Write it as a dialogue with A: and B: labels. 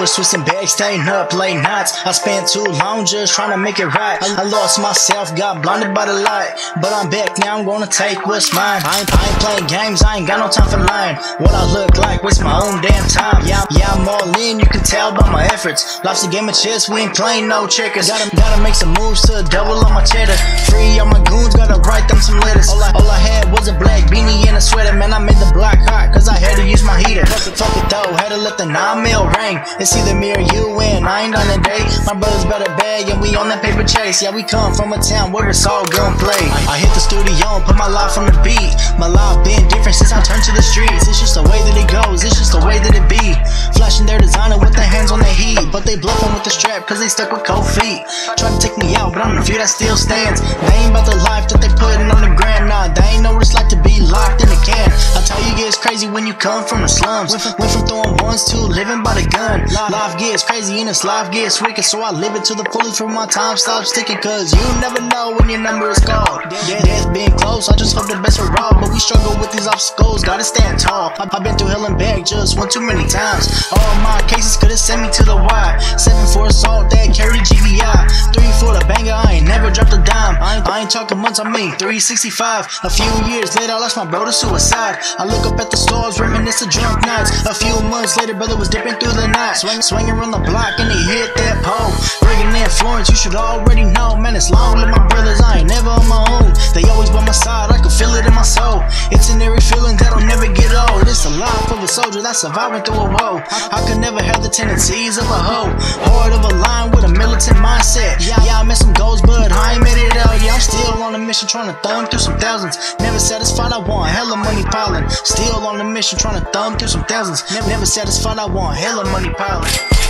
A: I was twisting bags, staying up late nights. I spent too long just trying to make it right. I, I lost myself, got blinded by the light. But I'm back now, I'm gonna take what's mine. I ain't, I ain't playing games, I ain't got no time for lying. What I look like, waste my own damn time. Yeah, yeah, I'm all in, you can tell by my efforts. Life's a game of chess, we ain't playing no checkers. Gotta, gotta make some moves to double on my cheddar. Free all my goons, gotta write them some letters. All I, all I had had to let the 9 mil ring. It's either me or you, and I ain't on a date. My brother's better bag, and we on that paper chase. Yeah, we come from a town where it's all gun play. I hit the studio and put my life on the beat. My life been different since I turned to the streets. It's just the way that it goes, it's just the way that it be. Flashing their designer with their hands on the heat. But they bluffing with the strap, cause they stuck with cold feet. Try to take me out, but I'm the few that still stands. They ain't about the life when you come from the slums. Went from, went from throwing ones to living by the gun. Life gets crazy and this life gets wicked. So I live it to the fullest when my time stops ticking. Cause you never know when your number is called. Death being close, I just hope the best for all. But we struggle with these obstacles, gotta stand tall. I- I've been through hell and back just one too many times. All my cases could've sent me to the Y. Seven for assault, that carried GBI. Never dropped a dime. I ain't, I ain't talking months, I mean 365. A few years later, I lost my bro to suicide. I look up at the stars, reminisce of drunk nights. A few months later, brother was dipping through the night. Swing, swinging around the block and he hit that pole. Bringing in Florence, you should already know. Man, it's long with my brothers, I ain't never on my own. They always by my side, I can feel it in my soul. It's an eerie feeling that I'll never get old. It's a life of a soldier that's surviving through a woe. I, could never have the tendencies of a hoe. Heart of a lion with a militant mission trying to thumb through some thousands. Never satisfied, I want hella money piling. Still on a mission trying to thumb through some thousands. Never, never satisfied, I want hella money piling.